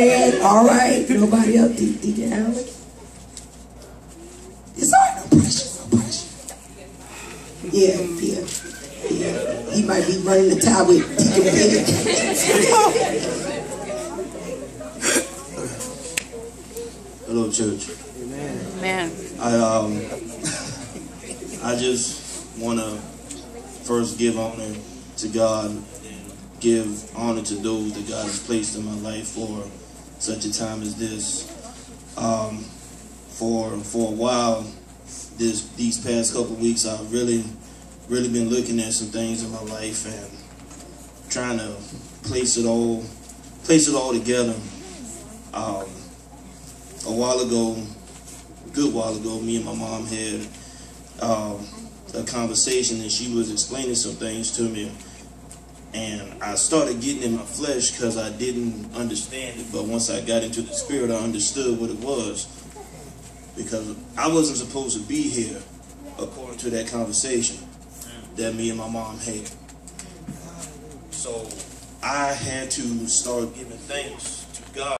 And, all right, nobody else, Deacon Allen? It's all right, no pressure, no pressure. Yeah, yeah, yeah. He might be running the tie with Deacon Big. Hello, church. Amen. I um, I just want to first give honor to God and give honor to those that God has placed in my life for such a time as this. Um, for for a while, this these past couple weeks, I've really really been looking at some things in my life and trying to place it all place it all together. Um, a while ago, a good while ago, me and my mom had um, a conversation, and she was explaining some things to me, and I started getting in my flesh because I didn't understand it. But once I got into the spirit, I understood what it was because I wasn't supposed to be here, according to that conversation that me and my mom had. So I had to start giving thanks to God.